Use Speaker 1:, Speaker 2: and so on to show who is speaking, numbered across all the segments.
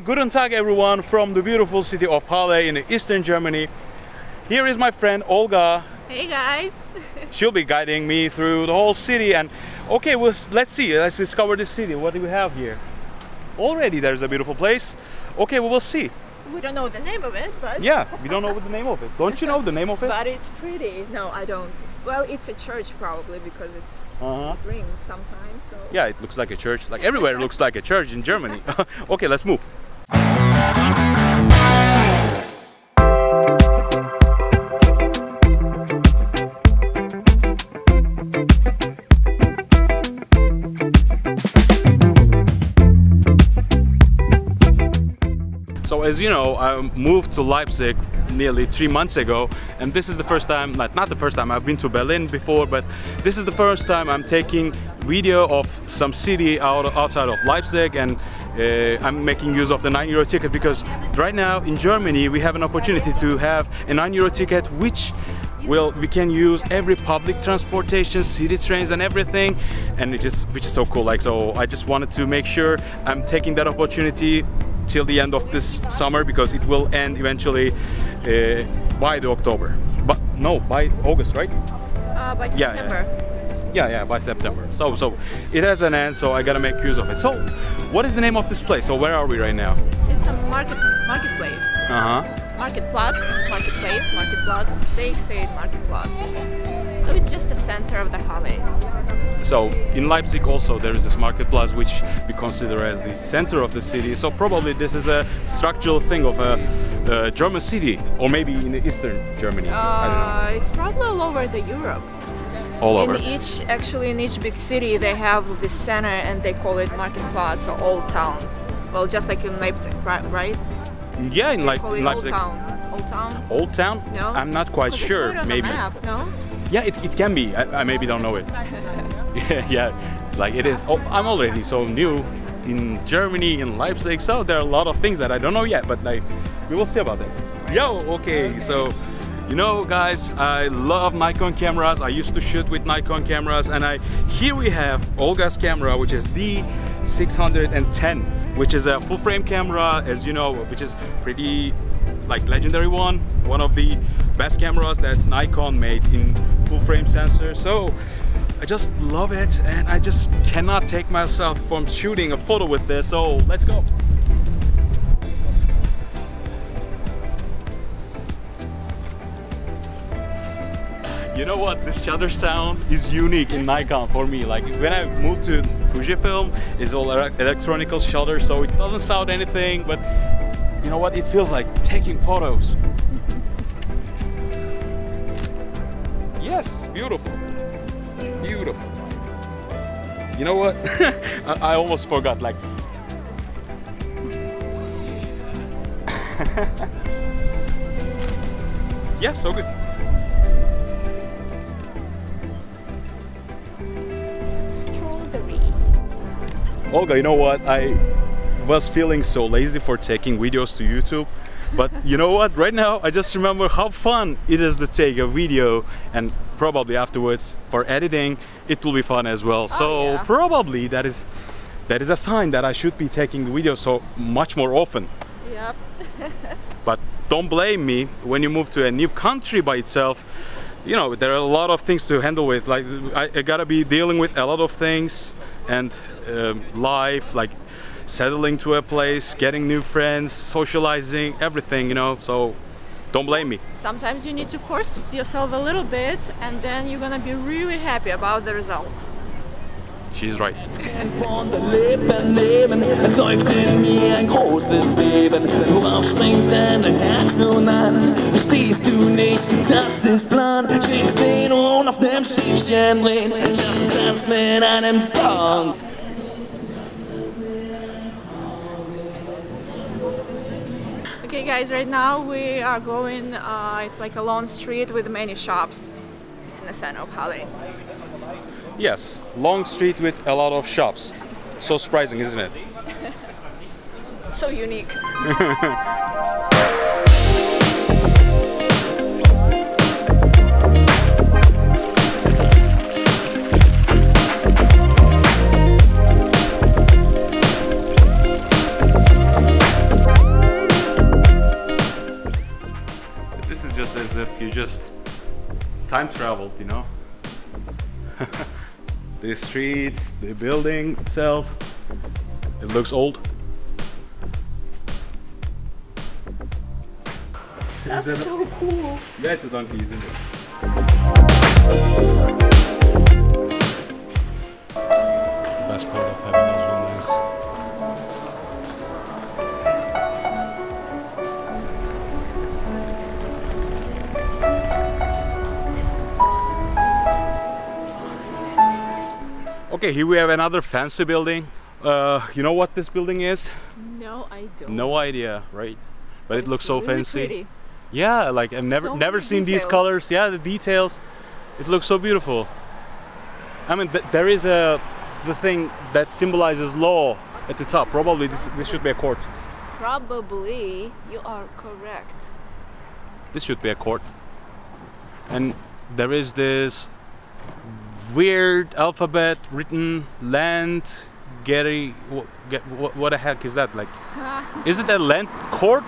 Speaker 1: Guten Tag everyone from the beautiful city of Halle in eastern Germany. Here is my friend Olga.
Speaker 2: Hey guys!
Speaker 1: She'll be guiding me through the whole city and okay, well, let's see, let's discover the city. What do we have here? Already there's a beautiful place. Okay, we will see.
Speaker 2: We don't know the name of it, but
Speaker 1: Yeah, we don't know the name of it. Don't you know the name of it?
Speaker 2: but it's pretty. No, I don't. Well, it's a church probably because it's
Speaker 1: Uh-huh.
Speaker 2: it rings sometimes. So
Speaker 1: Yeah, it looks like a church. Like everywhere it looks like a church in Germany. okay, let's move. So as you know, I moved to Leipzig nearly three months ago, and this is the first time, like not the first time, I've been to Berlin before, but this is the first time I'm taking video of some city out, outside of Leipzig, and uh, I'm making use of the 9 euro ticket because right now in Germany we have an opportunity to have a 9 euro ticket which well we can use every public transportation city trains and everything. And it is which is so cool. Like so i just wanted to make sure i'm taking that opportunity till the end of this summer because it will end eventually uh, by the october. But no by august right?
Speaker 2: Uh, by
Speaker 1: Yeah, yeah. Yeah yeah by september so so it has an end so i gotta make use of it so what is the name of this place so where are we right now
Speaker 2: It's a market marketplace.
Speaker 1: uh-huh
Speaker 2: Marketplatz, marketplace, marketplatz. They say it marketplatz. So it's just the center of the Halle.
Speaker 1: So in Leipzig also there is this marketplace which we consider as the center of the city. So probably this is a structural thing of a, uh German city or maybe in the eastern Germany. I
Speaker 2: Uh, it's probably all over the Europe.
Speaker 1: All over.
Speaker 2: In each, actually, in each big city, they have this center, and they call it marketplace or old town. Well, just like in Leipzig, right?
Speaker 1: Yeah, in,
Speaker 2: They
Speaker 1: like,
Speaker 2: call it old
Speaker 1: Leipzig.
Speaker 2: town. Old town.
Speaker 1: Old town?
Speaker 2: No.
Speaker 1: I'm not quite sure.
Speaker 2: saw it on
Speaker 1: maybe.
Speaker 2: The map, no.
Speaker 1: Yeah, it, it can be. I, I maybe don't know it. yeah, yeah, like it is. Oh, I'm already so new in Germany, in Leipzig, so there are a lot of things that I don't know yet, but like we will see about that. Yo, okay, so you know, guys, I love Nikon cameras. I used to shoot with Nikon cameras, and I here we have Olga's camera, which is the 610, which is a full frame camera, as you know, which is pretty like legendary one, one of the best cameras that Nikon made in full frame sensor. So I just love it and I just cannot take myself from shooting a photo with this. So let's go. You know what? This shutter sound is unique in Nikon for me. Like when I moved to Fujifilm, it's all elec- electronical shutter, so it doesn't sound anything, but you know what? It feels like taking photos. Yes, beautiful. Beautiful. You know what? I, I almost forgot. Like, yeah, so good. Olga, you know what? I was feeling so lazy for taking videos to YouTube. But you know what? Right now, I just remember how fun it is to take a video, and probably afterwards for editing, it will be fun as well. Oh, so
Speaker 2: yeah.
Speaker 1: probably that is that is a sign that I should be taking the video so much more often.
Speaker 2: Yep.
Speaker 1: But don't blame me when you move to a new country by itself. You know, there are a lot of things to handle with. Like, I, I gotta be dealing with a lot of things and um life, like settling to a place, getting new friends, socializing, everything, you know. So don't blame me.
Speaker 2: Sometimes you need to force yourself a little bit, and then you're gonna be really happy about the results.
Speaker 1: She's right.
Speaker 3: Von der Lippen leben, erzeugt in mir ein großes Beben. Worauf springt dein Herz nun an? Stehst du nicht, das ist Plan. Schwebst und auf dem Schiffchen drehen. Just tanzt mit einem Song.
Speaker 2: Okay, guys, right now we are going. Uh, it's like a long street with many shops. It's in the center of Halle.
Speaker 1: Yes, long street with a lot of shops. So surprising, isn't it?
Speaker 2: So unique.
Speaker 1: as if you just time traveled, you know? the streets, the building itself, it looks old.
Speaker 2: That's so cool.
Speaker 1: Yeah, it's a donkey, isn't it? Okay, here we have another fancy building. Uh, you know what this building is?
Speaker 2: No, I don't.
Speaker 1: No idea, right? But it looks so
Speaker 2: really
Speaker 1: fancy.
Speaker 2: pretty.
Speaker 1: Yeah, like I've never
Speaker 2: So
Speaker 1: never seen these colors. Yeah, the details. It looks so beautiful. I mean, th- there is a the thing that symbolizes law at the top. Probably this this should be a court.
Speaker 2: Probably you are correct.
Speaker 1: This should be a court. And there is this weird alphabet written land Gary what, what, what the heck is that like is it a land court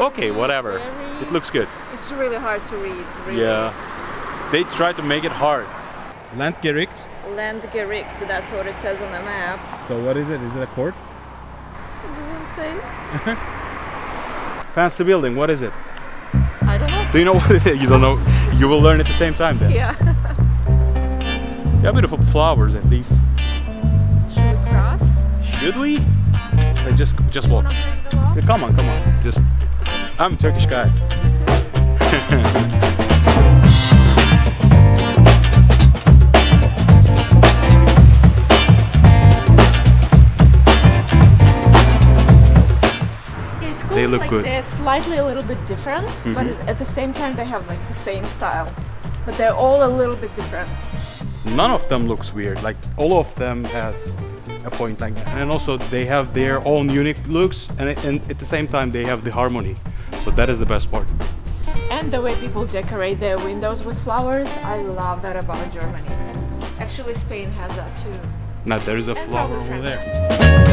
Speaker 1: okay whatever
Speaker 2: very-
Speaker 1: it looks good
Speaker 2: It's really hard to read. Really.
Speaker 1: Yeah. They try to make it hard. Landgericht.
Speaker 2: Landgericht, that's what it says on the map.
Speaker 1: So what is it? Is it a court?
Speaker 2: It doesn't say.
Speaker 1: Fancy building. What is it?
Speaker 2: I don't know.
Speaker 1: Do you know what it is? You don't know. You will learn at the same time then.
Speaker 2: Yeah.
Speaker 1: Yeah, beautiful flowers at least.
Speaker 2: Should we cross?
Speaker 1: Should we? Like just just walk.
Speaker 2: Wanna break the law?
Speaker 1: Yeah, come on, come on. Just I'm a Turkish guy. look
Speaker 2: like,
Speaker 1: good.
Speaker 2: They're slightly a little bit different, but
Speaker 1: Mm-hmm.
Speaker 2: at the same time they have like the same style. But they're all a little bit different.
Speaker 1: None of them looks weird. Like all of them has a point like that. And also they have their own unique looks and, and at the same time they have the harmony. So that is the best part.
Speaker 2: And the way people decorate their windows with flowers, I love that about Germany. Actually, Spain has that too.
Speaker 1: Now there is a
Speaker 2: And
Speaker 1: flower over there.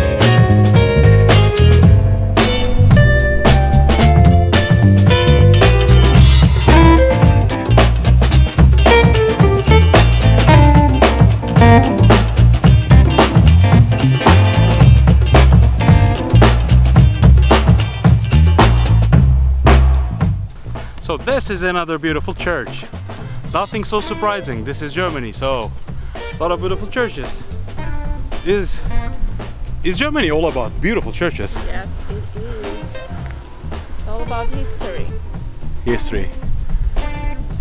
Speaker 1: So this is another beautiful church. Nothing so surprising. This is Germany, so a lot of beautiful churches. Is is Germany all about beautiful churches?
Speaker 2: Yes, it is. It's all about history.
Speaker 1: History.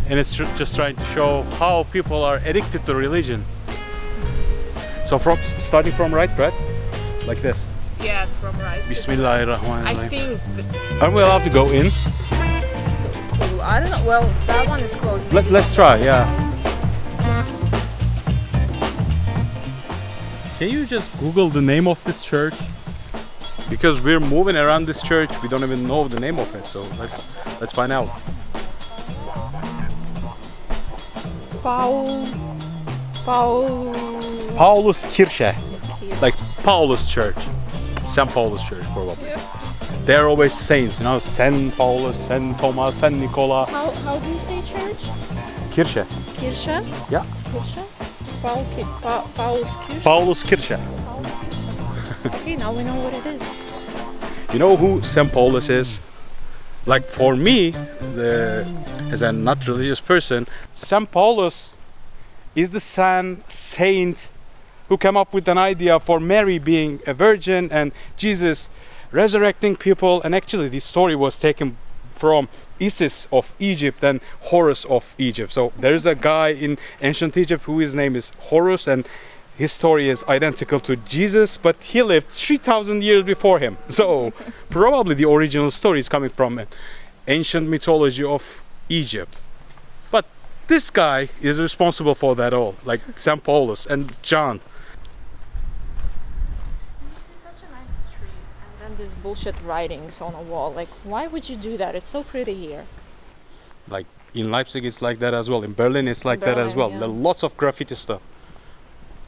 Speaker 1: And it's just trying to show how people are addicted to religion. So from starting from right, Brad, like this.
Speaker 2: Yes, from right. to- I think
Speaker 1: Aren't we allowed to go in?
Speaker 2: So cool. I don't know. Well, that one is closed.
Speaker 1: Let, let's try, yeah. Can you just Google the name of this church? Because we're moving around this church, we don't even know the name of it. So let's let's find out.
Speaker 2: Paul. Paul.
Speaker 1: Paulus Kirche, like Paulus Church, St. Paulus Church, probably.
Speaker 2: Yeah.
Speaker 1: They're always saints, you know, Saint Paulus, Saint Thomas, Saint Nicola.
Speaker 2: How, how do you say church?
Speaker 1: Kirche,
Speaker 2: Kirche?
Speaker 1: yeah,
Speaker 2: Kirche? Paul, pa, Paul's Kirche?
Speaker 1: Paulus Kirche.
Speaker 2: Okay, now we know what it is.
Speaker 1: You know who St. Paulus is? Like for me, the, as a not religious person, St. Paulus is the son saint who came up with an idea for Mary being a virgin and Jesus resurrecting people. And actually, this story was taken from Isis of Egypt and Horus of Egypt. So there is a guy in ancient Egypt who his name is Horus and his story is identical to Jesus, but he lived 3000 years before him. So probably the original story is coming from an ancient mythology of Egypt. But this guy is responsible for that all, like St. Paulus and John.
Speaker 2: You see such a nice street these bullshit writings on a wall. Like, why would you do that? It's so pretty here.
Speaker 1: Like in Leipzig, it's like that as well. In Berlin, it's like that as well.
Speaker 2: Berlin,
Speaker 1: There
Speaker 2: yeah.
Speaker 1: are lots of graffiti stuff.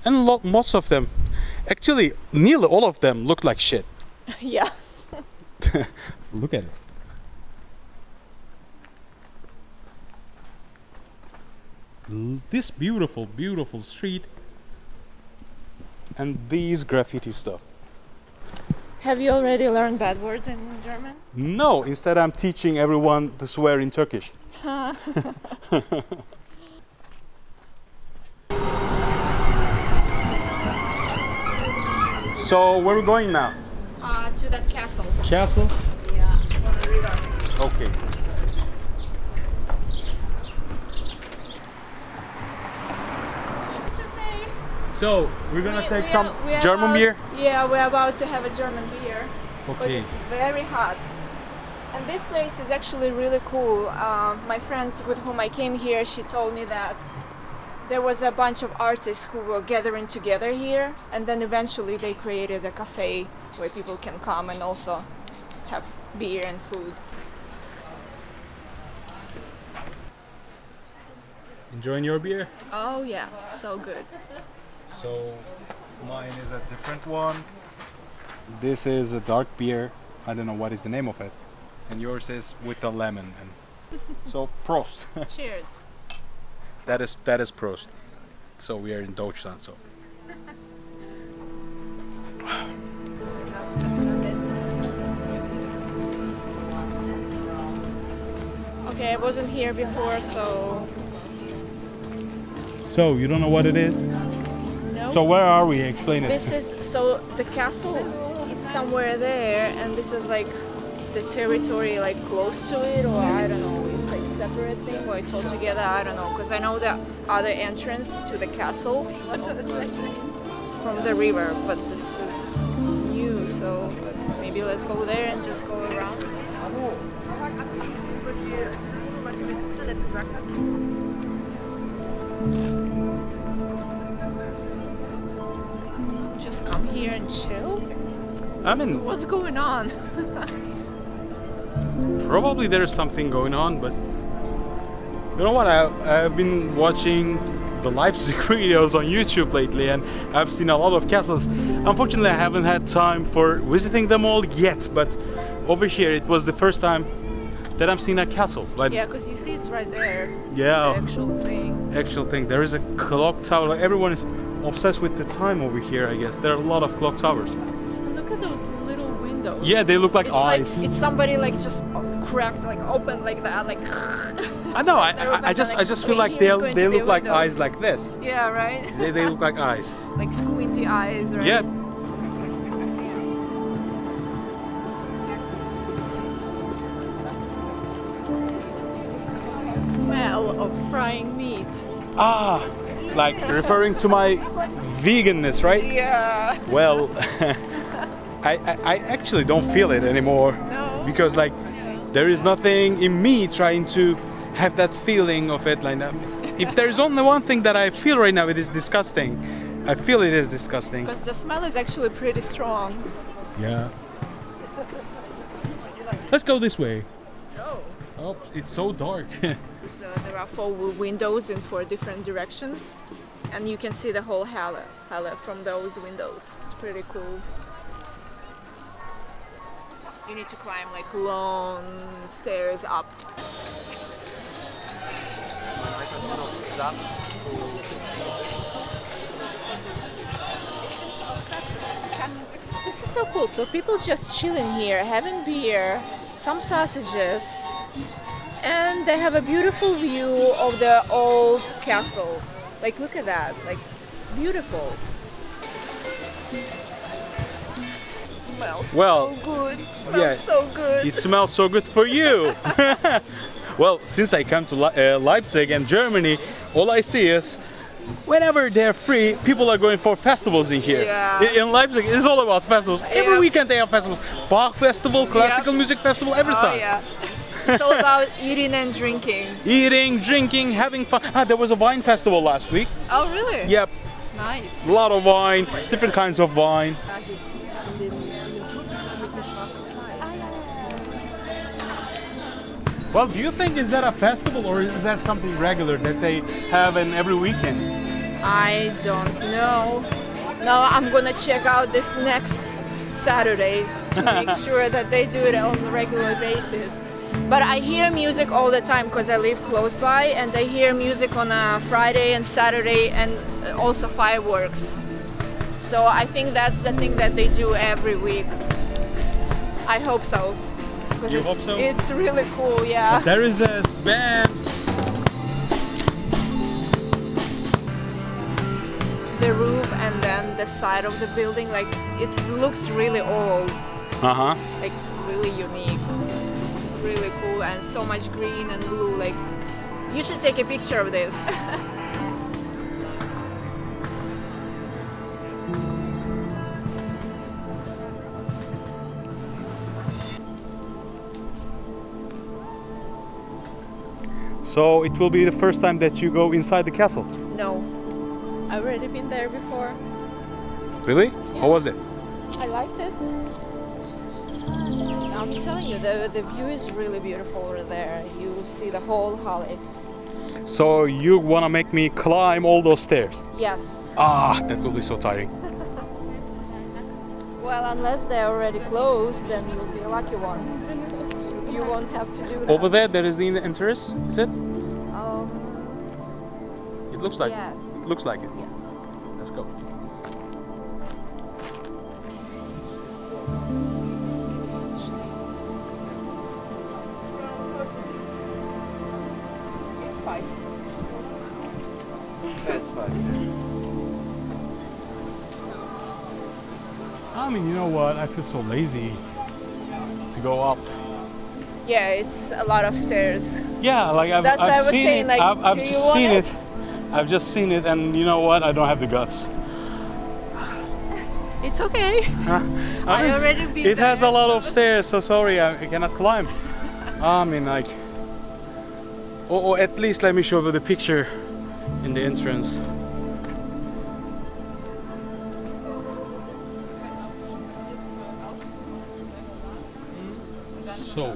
Speaker 1: And lot, most of them, actually, nearly all of them look like shit.
Speaker 2: yeah.
Speaker 1: Look at it. This beautiful, beautiful street. And these graffiti stuff.
Speaker 2: Have you already learned bad words in German?
Speaker 1: No, instead I'm teaching everyone to swear in Turkish. so where are we going now?
Speaker 2: Uh, to that castle.
Speaker 1: Castle?
Speaker 2: Yeah, on the river.
Speaker 1: Okay.
Speaker 2: To say,
Speaker 1: So we're gonna
Speaker 2: we-
Speaker 1: take
Speaker 2: we
Speaker 1: some
Speaker 2: are-
Speaker 1: German
Speaker 2: about-
Speaker 1: beer.
Speaker 2: Yeah, we're about to have a German beer. because
Speaker 1: Okay.
Speaker 2: it's very hot. And this place is actually really cool. Uh, my friend with whom I came here, she told me that there was a bunch of artists who were gathering together here, and then eventually they created a cafe where people can come and also have beer and food.
Speaker 1: Enjoying your beer?
Speaker 2: Oh yeah, so good.
Speaker 1: So mine is a different one. This is a dark beer. I don't know what is the name of it. And yours is with the lemon. And so Prost.
Speaker 2: Cheers.
Speaker 1: that is that is Prost. So we are in Deutschland. So
Speaker 2: Okay, I wasn't here before, so
Speaker 1: so you don't know what it is.
Speaker 2: No.
Speaker 1: So where are we? Explain it.
Speaker 2: This is so the castle is somewhere there, and this is like the territory like close to it, or I don't know. It's like separate thing, or it's all together. I don't know, because I know the other entrance to the castle from the river, but this is new, so maybe let's go there and just go around. Just and chill.
Speaker 1: I mean,
Speaker 2: What's going on?
Speaker 1: probably there's something going on, but you know what? I, I've been watching the Leipzig videos on YouTube lately, and I've seen a lot of castles. Unfortunately, I haven't had time for visiting them all yet, but over here it was the first time that I'm seeing a castle. Like,
Speaker 2: Yeah, because you see it's right there.
Speaker 1: Yeah.
Speaker 2: The actual thing.
Speaker 1: actual thing. There is a clock tower. Like, everyone is obsessed with the time over here. I guess there are a lot of clock towers.
Speaker 2: Look at those little windows.
Speaker 1: Yeah, they look like
Speaker 2: it's
Speaker 1: eyes.
Speaker 2: Like, it's somebody like just cracked, like open like that, like.
Speaker 1: I know. I, I, I just I just feel like they they look like eyes like this.
Speaker 2: yeah, right.
Speaker 1: They, they look like eyes.
Speaker 2: like squinty eyes, right?
Speaker 1: Yeah.
Speaker 2: Smell of frying meat.
Speaker 1: Ah, like referring to my veganness, right?
Speaker 2: Yeah.
Speaker 1: Well, I, I I actually don't feel it anymore
Speaker 2: No.
Speaker 1: because like there is nothing in me trying to have that feeling of it. Like if there is only one thing that I feel right now, it is disgusting. I feel it is disgusting.
Speaker 2: Because the smell is actually pretty strong.
Speaker 1: Yeah. Let's go this way. Oh, it's so dark.
Speaker 2: So there are four windows in four different directions, and you can see the whole Halle, Halle from those windows. It's pretty cool. You need to climb like long stairs up. This is so cool. So people just chilling here, having beer, some sausages, and they have a beautiful view of the old castle. Like, look at that. Like, beautiful. Smells
Speaker 1: Well,
Speaker 2: so good. Smells
Speaker 1: yeah,
Speaker 2: so good.
Speaker 1: it smells so good for you. well, since I come to Le- uh, Leipzig and Germany, all I see is whenever they're free, people are going for festivals in here.
Speaker 2: Yeah.
Speaker 1: In Leipzig, it's all about festivals. Every weekend they have festivals. Bach festival, classical music festival, every time.
Speaker 2: oh,
Speaker 1: time.
Speaker 2: yeah. It's all about eating and drinking.
Speaker 1: Eating, drinking, having fun. Ah, there was a wine festival last week.
Speaker 2: Oh, really?
Speaker 1: Yep,
Speaker 2: Nice.
Speaker 1: a lot of wine, different kinds of wine. Well, do you think is that a festival or is that something regular that they have in every weekend?
Speaker 2: I don't know. Now I'm gonna check out this next Saturday to make sure that they do it on a regular basis. But I hear music all the time because I live close by, and I hear music on a Friday and Saturday, and also fireworks. So I think that's the thing that they do every week. I hope so.
Speaker 1: You
Speaker 2: it's,
Speaker 1: hope so?
Speaker 2: It's really cool, yeah.
Speaker 1: There is a band.
Speaker 2: The roof and then the side of the building, like it looks really old,
Speaker 1: Uh huh.
Speaker 2: like really unique, really cool, and so much green and blue. Like you should take a picture of this.
Speaker 1: So it will be the first time that you go inside the castle.
Speaker 2: no, I've already been there before.
Speaker 1: Really? How was it?
Speaker 2: I liked it. I'm telling you, the, the view is really beautiful over there. You see the whole Halle.
Speaker 1: So you wanna make me climb all those stairs?
Speaker 2: Yes.
Speaker 1: Ah, that will be so tiring.
Speaker 2: Well, unless they're already closed, then you'll be a lucky one. You won't have to do that.
Speaker 1: Over there, there is the entrance. Is it?
Speaker 2: Um,
Speaker 1: It looks like.
Speaker 2: Yes.
Speaker 1: It looks like it.
Speaker 2: yes.
Speaker 1: Let's go. I mean, you know what? I feel so lazy to go up.
Speaker 2: Yeah, it's a lot of stairs.
Speaker 1: Yeah, like I've,
Speaker 2: That's
Speaker 1: I've
Speaker 2: what I was
Speaker 1: seen
Speaker 2: saying,
Speaker 1: it.
Speaker 2: like,
Speaker 1: I've, I've just seen
Speaker 2: it?
Speaker 1: it. I've just seen it, and you know what? I don't have the guts.
Speaker 2: It's okay.
Speaker 1: I,
Speaker 2: I
Speaker 1: mean,
Speaker 2: already been
Speaker 1: It has a
Speaker 2: there,
Speaker 1: lot of stairs, so sorry, I, I cannot climb. I mean, like, or, or at least let me show you the picture in the entrance. So.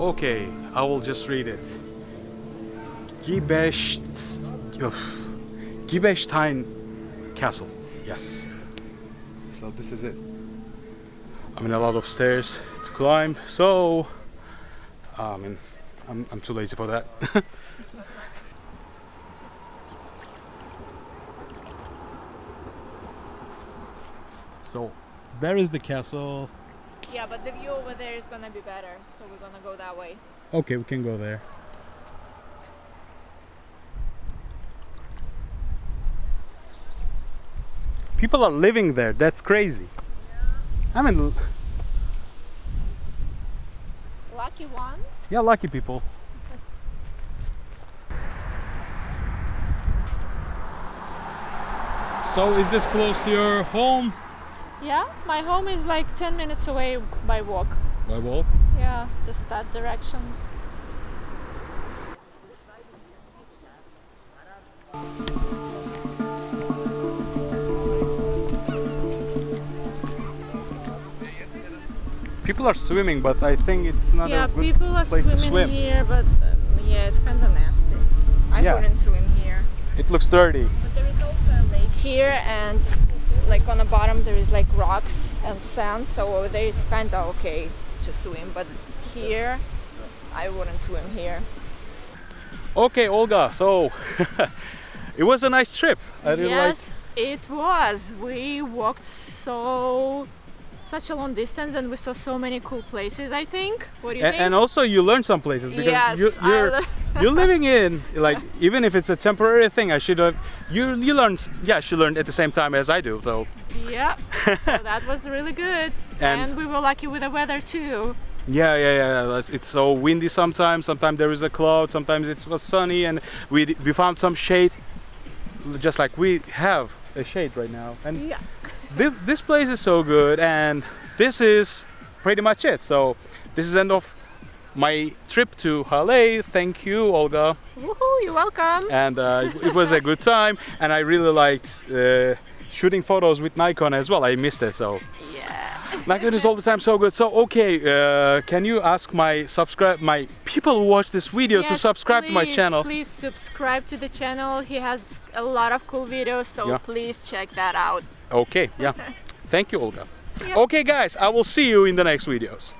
Speaker 1: Okay, I will just read it. Gibesh, Castle. Yes. So this is it. I mean, a lot of stairs to climb. So, ah, I mean, I'm, I'm too lazy for that. so, there is the castle.
Speaker 2: Yeah, but the view over there is gonna be better, so we're gonna go that way.
Speaker 1: Okay, we can go there. People are living there. That's crazy. I mean,
Speaker 2: Lucky ones.
Speaker 1: yeah, lucky people. So, is this close to your home?
Speaker 2: Yeah, my home is like 10 minutes away by walk.
Speaker 1: By walk.
Speaker 2: Yeah, just that direction.
Speaker 1: People are swimming, but I think it's not
Speaker 2: yeah,
Speaker 1: a good
Speaker 2: people are
Speaker 1: place
Speaker 2: swimming
Speaker 1: to swim.
Speaker 2: here, but uh, yeah, it's kind of nasty. I
Speaker 1: Yeah.
Speaker 2: wouldn't swim here.
Speaker 1: It looks dirty.
Speaker 2: But there is also a lake here, and like on the bottom there is like rocks and sand, so over there it's kind of okay to swim. But here, I wouldn't swim here.
Speaker 1: Okay, Olga. So, it was a nice trip. I really
Speaker 2: yes, it was. We walked so such a long distance, and we saw so many cool places. I think. What do you
Speaker 1: and,
Speaker 2: think?
Speaker 1: and also you learn some places because
Speaker 2: Yes,
Speaker 1: you,
Speaker 2: I
Speaker 1: you're you're living in like even if it's a temporary thing I should have you you learn yeah she learned at the same time as I do so
Speaker 2: yeah. so that was really good,
Speaker 1: And-
Speaker 2: and, we were lucky with the weather too.
Speaker 1: yeah yeah yeah it's so windy sometimes sometimes there is a cloud sometimes it was sunny and we we found some shade just like we have a shade right now and
Speaker 2: Yeah.
Speaker 1: This, this place is so good and this is pretty much it so this is end of my trip to Halle thank you Olga
Speaker 2: Woohoo! You're welcome.
Speaker 1: and uh, it- it was a good time and i really liked uh, shooting photos with nikon as well i missed it so
Speaker 2: Yeah.
Speaker 1: My goodness, all the time, so good. So, okay, uh, can you ask my subscribe, my people who watch this video to
Speaker 2: Yes,
Speaker 1: subscribe to my
Speaker 2: please,
Speaker 1: channel?
Speaker 2: Please subscribe to the channel. He has a lot of cool videos, so
Speaker 1: Yeah.
Speaker 2: please check that out.
Speaker 1: Okay, yeah. Thank you, Olga.
Speaker 2: Yep.
Speaker 1: Okay, guys, I will see you in the next videos.